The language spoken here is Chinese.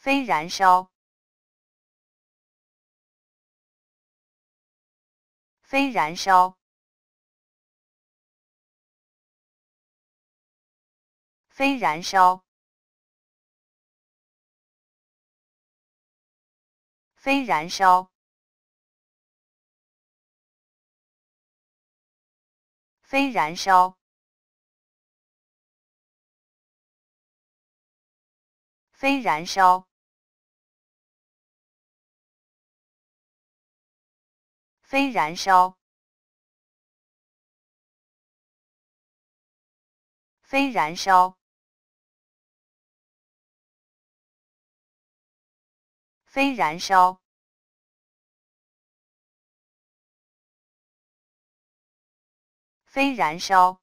非燃烧，非燃烧，非燃烧，非燃烧，非燃烧。非燃烧，非燃烧，非燃烧，非燃烧，非燃烧。